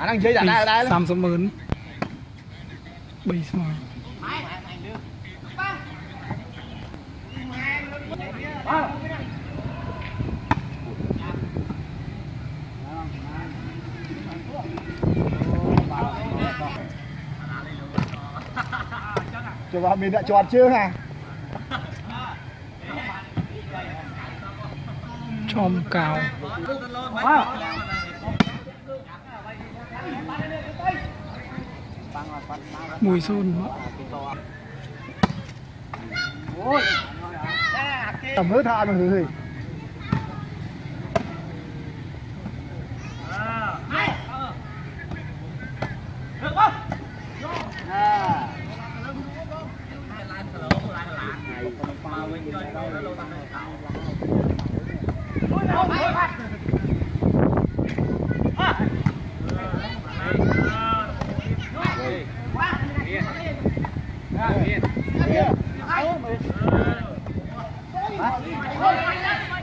អាហ្នឹងនិយាយដែរដែរ 30ម៉ឺន3ស្មើ cho vào mình đã chọn chưa hả ចំកៅ à. មួយសូ mùi sơn Tầm hứa tha rồi hử hử.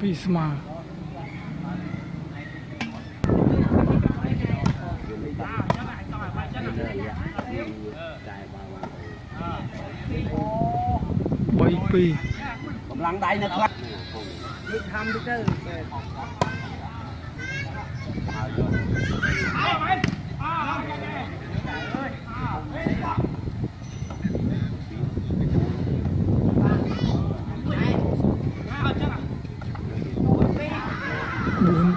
Pisma bay pi cầm lăng đây các bạn, đi tham đi chứ Hãy subscribe cho kênh Ghiền Mì Gõ Để không bỏ lỡ những video hấp dẫn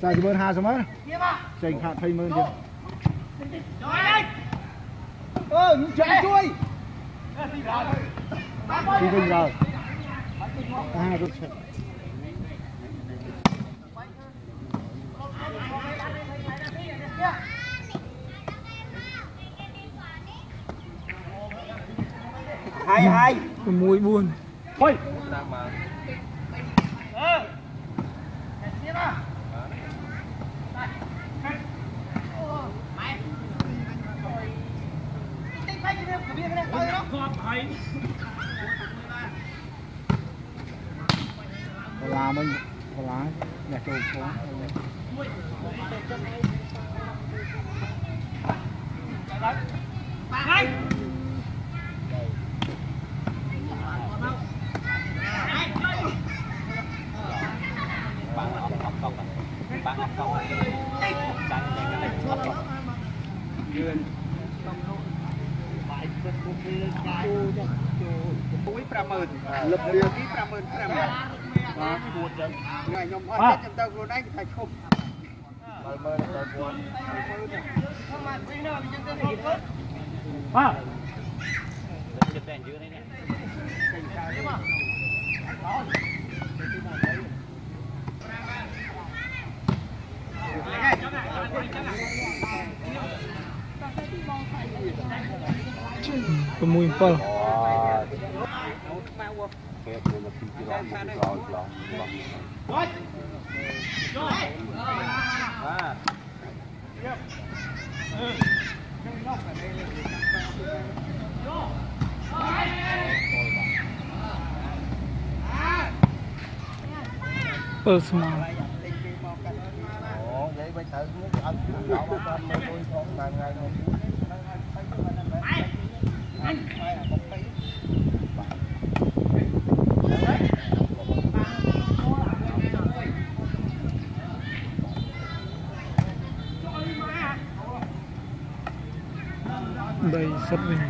tùy ấy 3 4 4ស្មើ sao chỉ bơn hai số mấy dành hạt thay mơn chưa ơ chạy chui đi vinh rồi. Hai đôi chạy hai hai 6 4 thôi là mình là nhà tù Muy impal. Go! personal. Đây xuất mình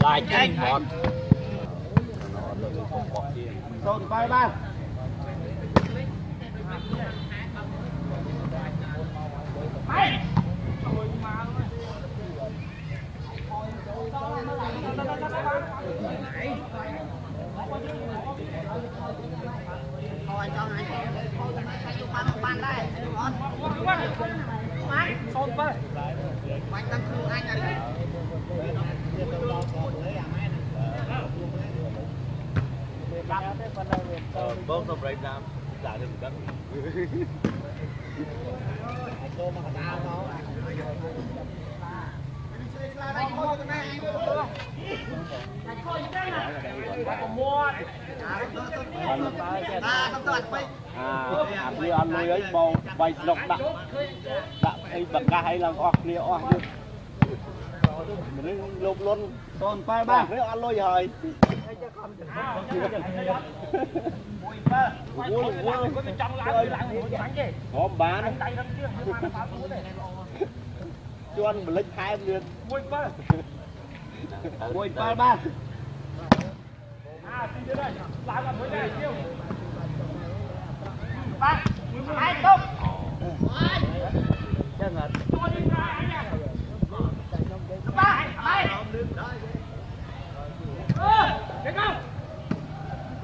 lại chín một sôi bay ba Hey! Mạnh tăng ចាប់ទេប៉ុន្តែវាទៅបងទៅប្រេកតាមដាក់ទៅមិនដឹងអាចចូលមកកដាលមកអាអាវាអត់លុយអីបងបៃស្លុកដាក់ដាក់អីបកាសអីឡើងអស់គ្នាអស់យើងមនុស្សលោបលន់តនប៉ែបាទនេះអត់លុយហើយ có lại lại bán cho ăn hai lượt Mùi ba. ba ba À, xin là mới này. Ba. Hai tốc. chân hả đi ra anh nha. Ba, hai. Ờ, không?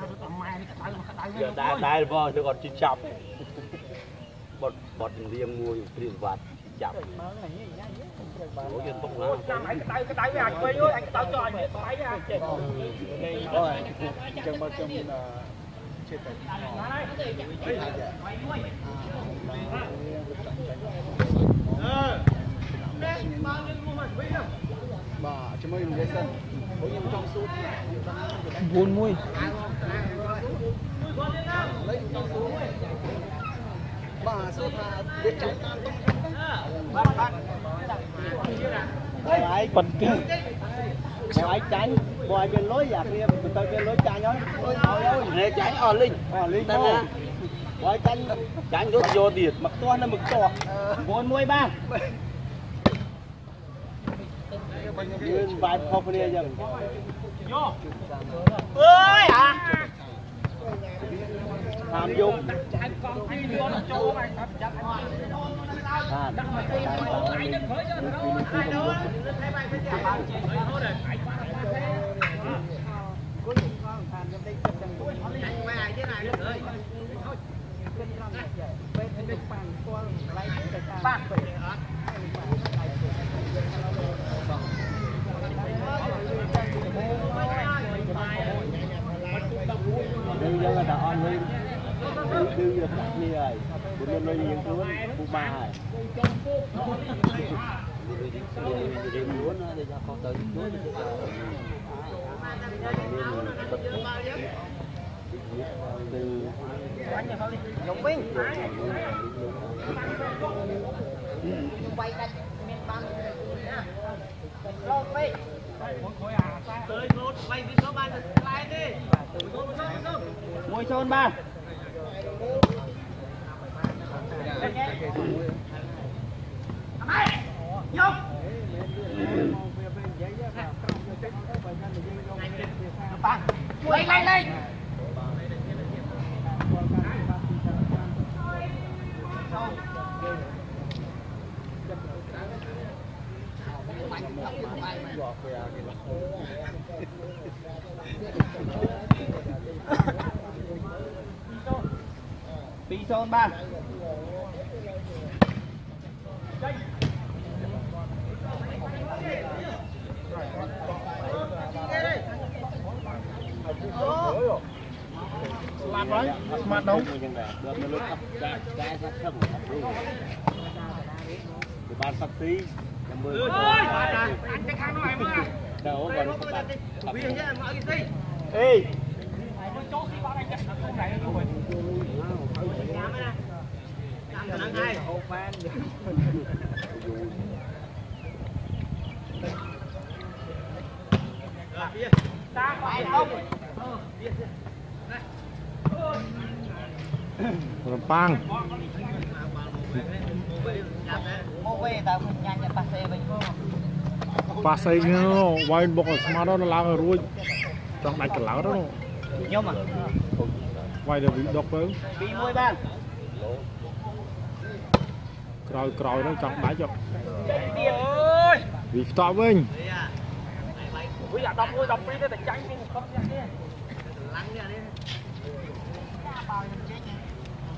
Ờ. tầm mai cái tay giờ vô tôi còn chín trăm bọt bọt mua riêng vặt chín trăm Ủa, dân bốc ơi, anh tao cho chân là chết Bà, cho mấy người dân. Ủa, nhưng trong suốt buôn mui bà số thà biết chạy ai quần kia bỏ ai tránh bỏ ai bên lối giặc kia mình tao bên lối chạy nhói ôi ôi này tránh ở linh ở linh thôi bỏ ai tránh tránh đốt vô điệt mặc to nó mực to buôn mui ba ยืนบายพอพเนี่ยยัง ơi à ถามยุง anh còn tới chuối thì từ Dũng Vinh quay cạnh miền Bắc rồi Vinh tới nốt quay đi số ban lại đi ngồi chôn ba nhóc quay lại đây pi chôn ហើយស្មាត់នោះ được nó lớn ấp cái cái sát thân của ban bác sĩ ơi anh cái khăn nó mày mưa đâu còn các bạn vì thế mà cái gì ê chỗ khi vào đây chắc là không này rồi nhám này làm khả năng hai ta ប៉ាងប៉ាសេងវ៉ៃបុកស្មាតដល់ឡើងរួចចង់ដាច់កន្លោតនោះខ្ញុំអ្ហ៎វ៉ៃដល់វិញដុកទៅពីមួយបានក្រោយក្រោយនោះចង់ដាច់អើយវិញតបវិញវិញអា11 12ទៅតែចាញ់វិញខំទៀតនេះឡើងនេះអានេះ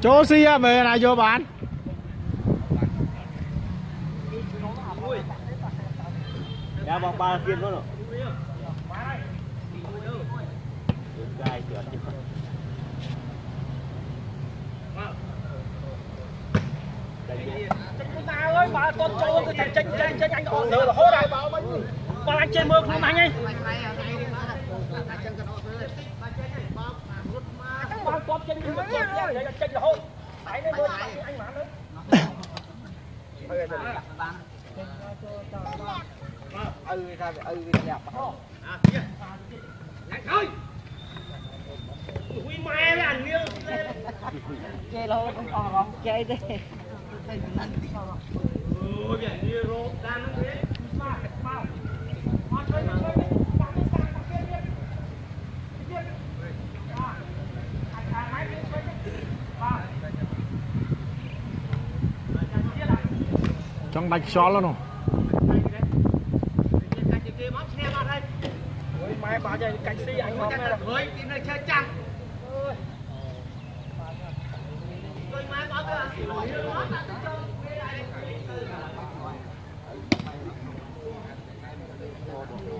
chỗ xe về này vô bán Dạ bà ba kiên luôn rồi. tao ơi, bà con trốn tôi chảnh chảnh chảnh anh còn nữa là hốt à. Bà anh trên mưa không anh ấy. Ừ ra ừ đẹp À. Nhanh thôi. Ui mẹ là anh yêu. Chơi lâu không còn không chơi đi Ôi biển như rô, đang nó thế. ចង់ដាច់ខ្យល់ហ្នឹងម៉ែបើឲ្យកាច់ស៊ីអញមកតែរួយទីនៅឈើចាំងជួយម៉ែបើទៅអាស៊ីរួយមកតែចូលពេលឯង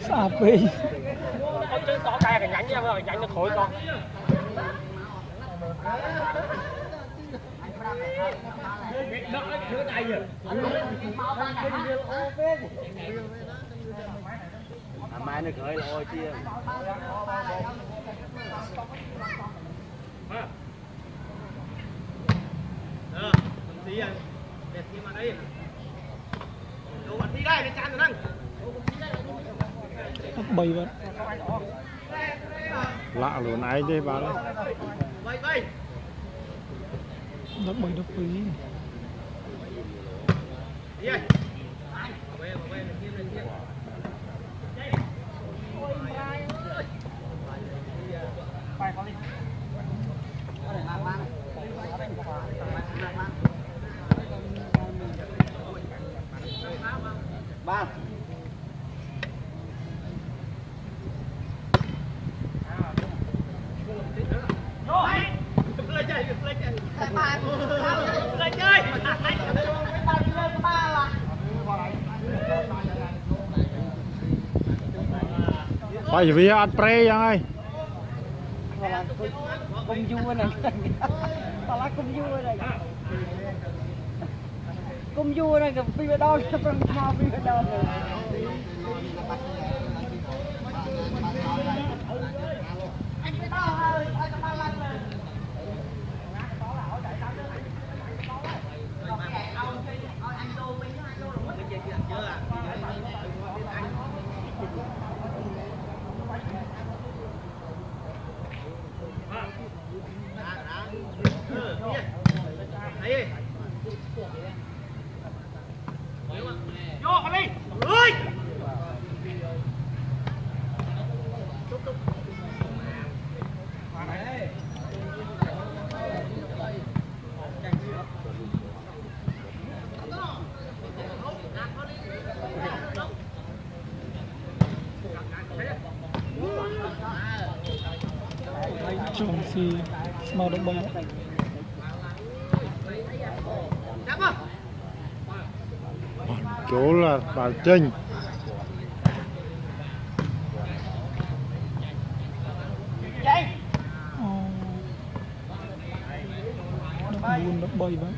sao đi có chứ có tay là nhánh mưa nhánh nó thổi con mai nó khởi là ôi chia bay vậy. Lạ luôn ai chứ bà đấy? Đất bay đất phí បាយវាអត់ប្រេយ៉ាងហើយកុំយួរហ្នឹងបាឡាកុំយួរហ្នឹងកុំយួរហ្នឹងពីម្ដងទៅប្រឹងមកពីម្ដងទៅអញទៅដល់ហើយ màu động bay chỗ là bà Trinh. Đất buôn đất bay vậy